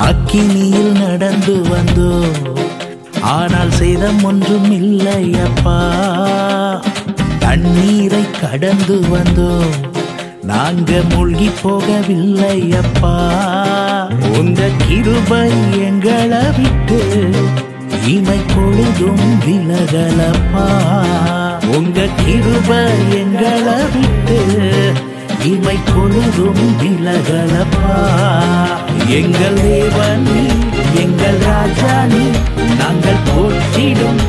அக்கினியில் நடந்து வந்தோம் ஆனால் சேதம் ஒன்றும் இல்லை அப்பா. தண்ணீரை கடந்து வந்தோம் நாங்க மூழ்கி போகவில்லை அப்பா. உங்க கிருபை எங்களை விட்டு இமை பொழுதும் விலகலப்பா உங்க கிருபை எங்களை விட்டு இமை பொழுதும் விலகலப்பா எங்கள் தேவனி எங்கள் ராஜானி நாங்கள் போற்றிடும்